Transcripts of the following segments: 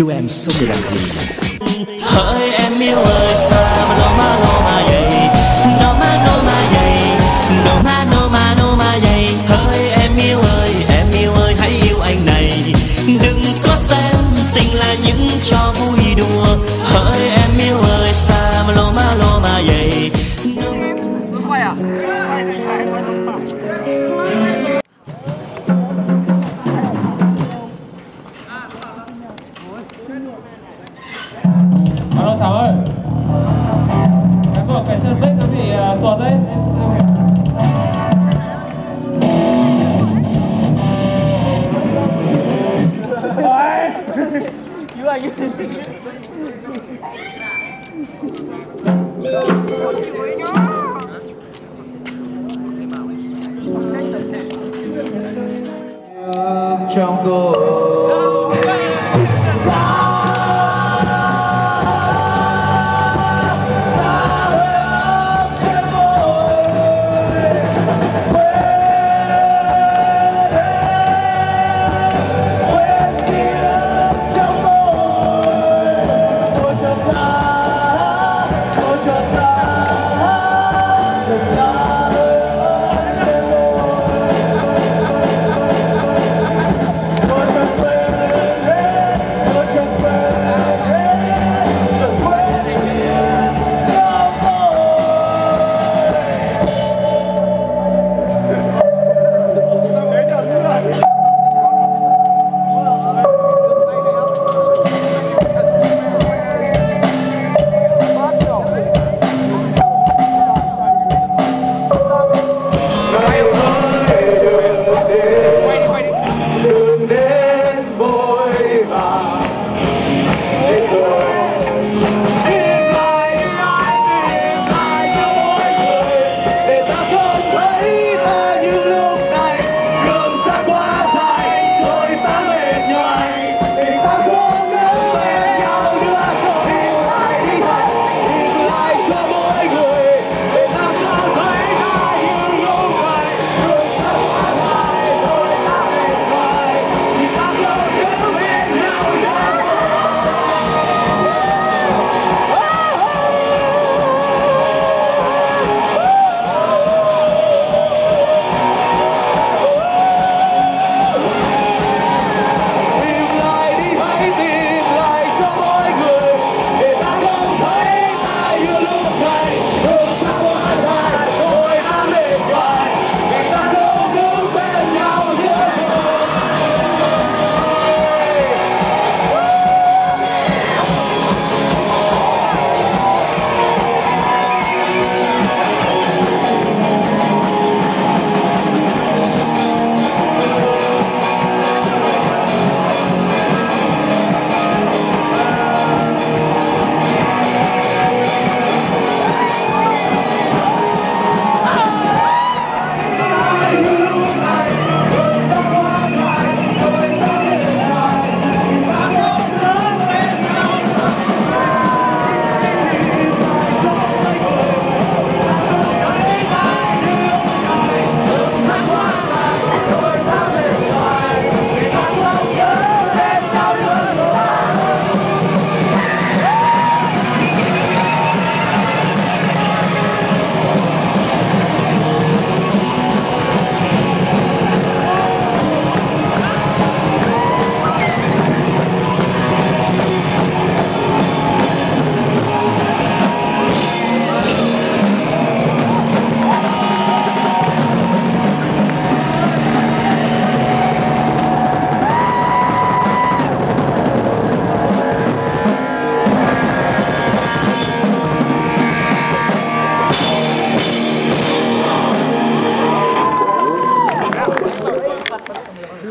Thiếu em để làm gì hỡi em yêu ơi xa cứu anh trong cô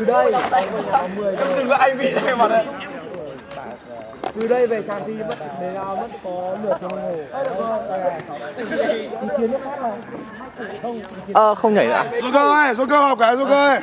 từ đây. Đừng có anh bị đây mà đây. Từ đây về tràng thi mất đề lao mất có nửa tiếng đồng hồ ý kiến nước khác là không Ờ không nhảy nữa à? Joker ơi, Joker học cái Joker ơi